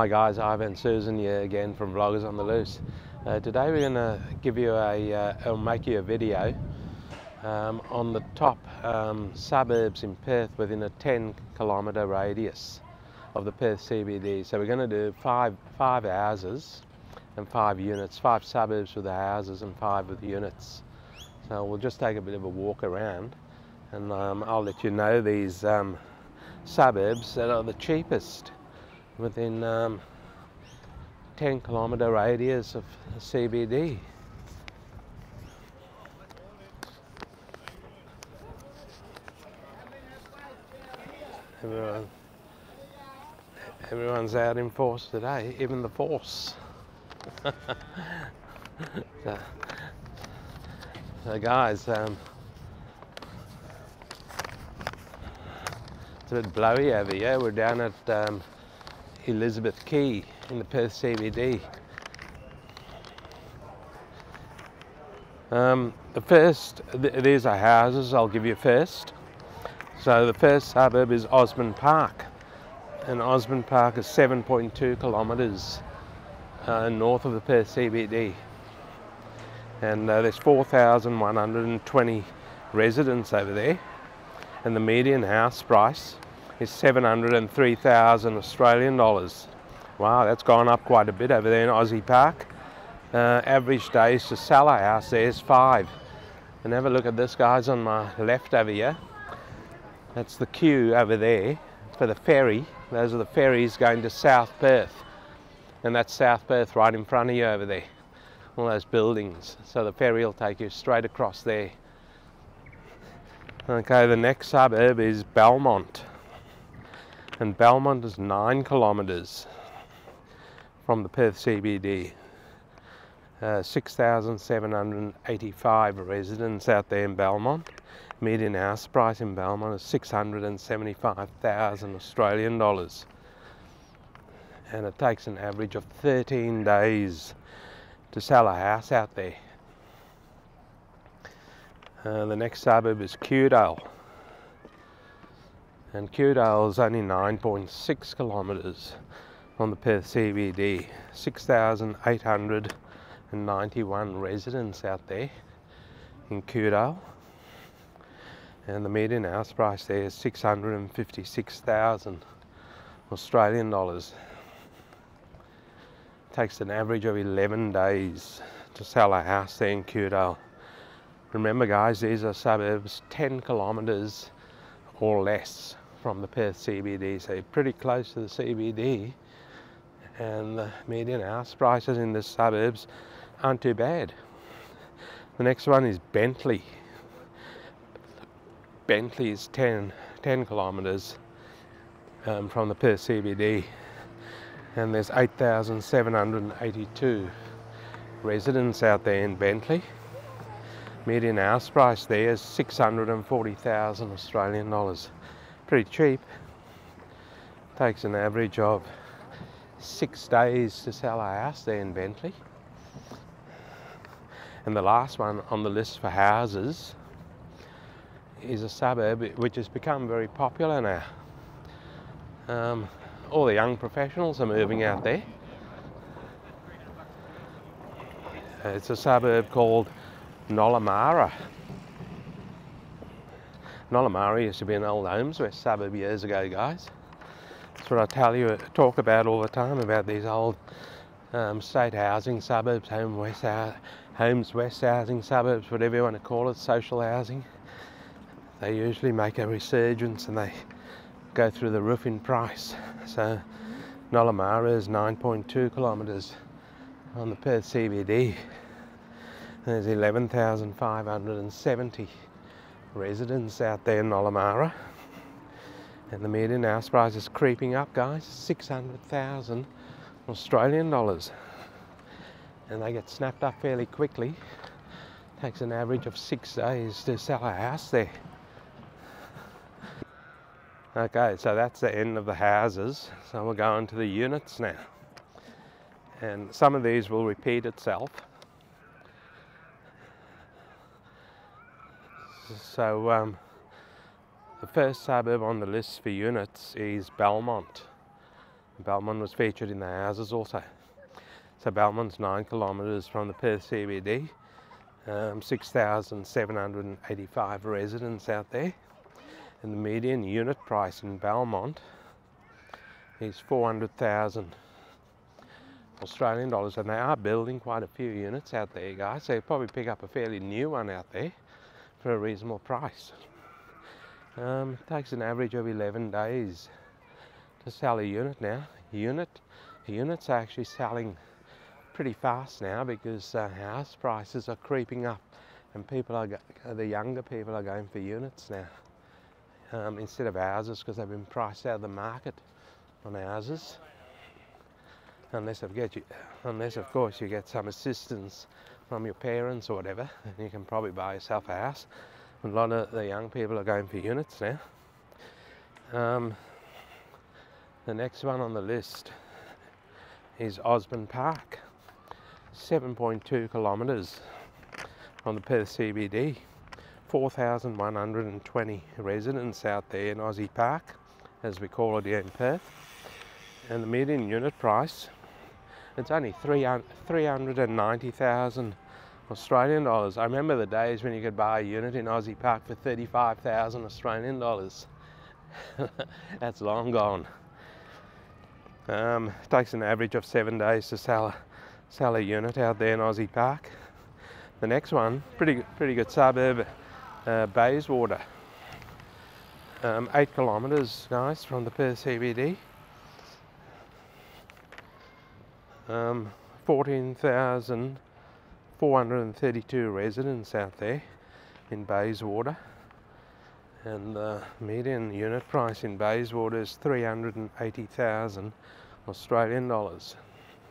Hi guys, Ivan and Susan here again from Vloggers on the Loose. Uh, today we're going to give you a, uh, or make you a video um, on the top um, suburbs in Perth within a 10 kilometre radius of the Perth CBD. So we're going to do five, five houses and five units, five suburbs with the houses and five with the units. So we'll just take a bit of a walk around and um, I'll let you know these um, suburbs that are the cheapest within um, 10 kilometre radius of CBD. Everyone, everyone's out in force today, even the force. so, so, guys, um, it's a bit blowy over here. We're down at um, Elizabeth Quay in the Perth CBD. Um, the first, th these are houses I'll give you first. So the first suburb is Osborne Park. And Osborne Park is 7.2 kilometres uh, north of the Perth CBD. And uh, there's 4,120 residents over there. And the median house price is 703,000 Australian dollars. Wow, that's gone up quite a bit over there in Aussie Park. Uh, average days to sell a house there is five. And have a look at this guys on my left over here. That's the queue over there for the ferry. Those are the ferries going to South Perth. And that's South Perth right in front of you over there. All those buildings. So the ferry will take you straight across there. Okay, the next suburb is Belmont and Belmont is nine kilometres from the Perth CBD. Uh, 6,785 residents out there in Belmont. Median house price in Belmont is 675,000 Australian dollars. And it takes an average of 13 days to sell a house out there. Uh, the next suburb is Kewdale and Kewdale is only 9.6 kilometres on the Perth CBD. 6,891 residents out there in Kewdale and the median house price there is 656,000 Australian dollars. Takes an average of 11 days to sell a house there in Kewdale. Remember guys, these are suburbs 10 kilometres or less from the Perth CBD, so pretty close to the CBD. And the median house prices in the suburbs aren't too bad. The next one is Bentley. Bentley is 10, 10 kilometres um, from the Perth CBD and there's 8,782 residents out there in Bentley. Median house price there is 640,000 Australian dollars pretty cheap. Takes an average of six days to sell a house there in Bentley. And the last one on the list for houses is a suburb which has become very popular now. Um, all the young professionals are moving out there. It's a suburb called Nollamara. Nollamara used to be an old Homeswest suburb years ago, guys. That's what I tell you, talk about all the time about these old um, state housing suburbs, home west, homes west housing suburbs, whatever you want to call it, social housing. They usually make a resurgence and they go through the roof in price. So Nollamara is 9.2 kilometres on the Perth CBD. There's 11,570 residents out there in Nollamara. And the median house price is creeping up, guys. 600,000 Australian dollars. And they get snapped up fairly quickly. Takes an average of six days to sell a house there. Okay, so that's the end of the houses. So we're going to the units now. And some of these will repeat itself. So um, the first suburb on the list for units is Belmont. Belmont was featured in the houses also. So Belmont's nine kilometres from the Perth CBD, um, 6,785 residents out there. And the median unit price in Belmont is 400,000 Australian dollars and they are building quite a few units out there guys so you probably pick up a fairly new one out there for a reasonable price. Um, it takes an average of 11 days to sell a unit now. Unit units are actually selling pretty fast now because uh, house prices are creeping up and people are the younger people are going for units now um, instead of houses because they've been priced out of the market on houses. Unless get you, unless of course you get some assistance from your parents or whatever, you can probably buy yourself a house. A lot of the young people are going for units now. Um, the next one on the list is Osborne Park, 7.2 kilometres from the Perth CBD. 4,120 residents out there in Aussie Park, as we call it here in Perth. And the median unit price it's only 390,000 Australian dollars. I remember the days when you could buy a unit in Aussie Park for 35,000 Australian dollars. That's long gone. Um, it takes an average of seven days to sell a, sell a unit out there in Aussie Park. The next one, pretty pretty good suburb, uh, Bayswater. Um, eight kilometres, guys, from the Perth CBD. Um, 14,432 residents out there in Bayswater and the median unit price in Bayswater is 380,000 Australian dollars.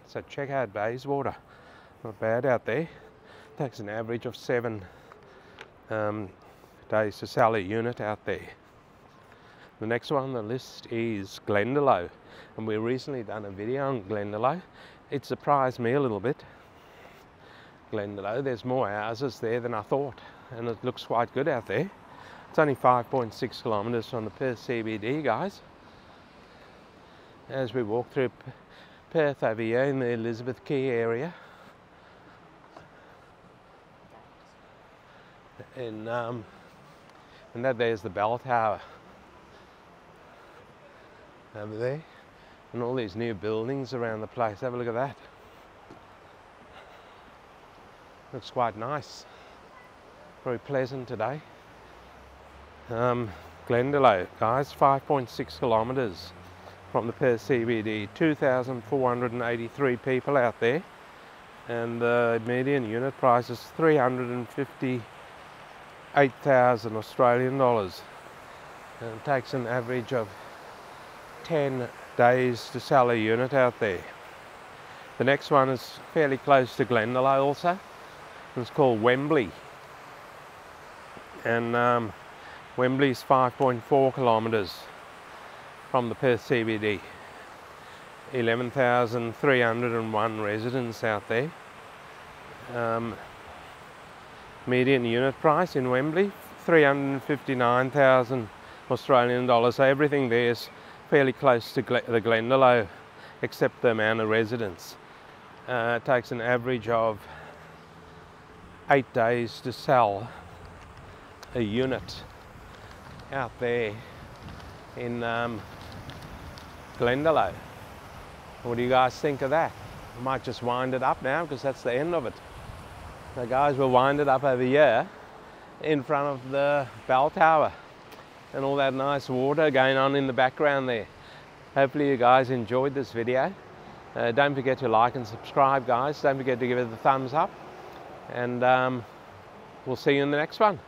So check out Bayswater, not bad out there. Takes an average of seven um, days to sell a unit out there. The next one on the list is Glendalough and we recently done a video on Glendalough it surprised me a little bit. Glendalough, there's more houses there than I thought, and it looks quite good out there. It's only 5.6 kilometres from the Perth CBD, guys. As we walk through Perth over here in the Elizabeth Quay area. And, um, and that there's the bell tower over there and all these new buildings around the place. Have a look at that. Looks quite nice. Very pleasant today. Um, Glendalough, guys, 5.6 kilometres from the Perth CBD. 2,483 people out there. And the median unit price is 358,000 Australian dollars. And it takes an average of 10 days to sell a unit out there. The next one is fairly close to Glendalough also. It's called Wembley. And um, Wembley's 5.4 kilometres from the Perth CBD. 11,301 residents out there. Um, median unit price in Wembley, 359,000 Australian dollars. So everything there is fairly close to the Glendalough, except the amount of residents. Uh, it takes an average of eight days to sell a unit out there in um, Glendalough. What do you guys think of that? I might just wind it up now because that's the end of it. The guys will wind it up over here in front of the bell tower and all that nice water going on in the background there. Hopefully you guys enjoyed this video. Uh, don't forget to like and subscribe guys. Don't forget to give it the thumbs up and um, we'll see you in the next one.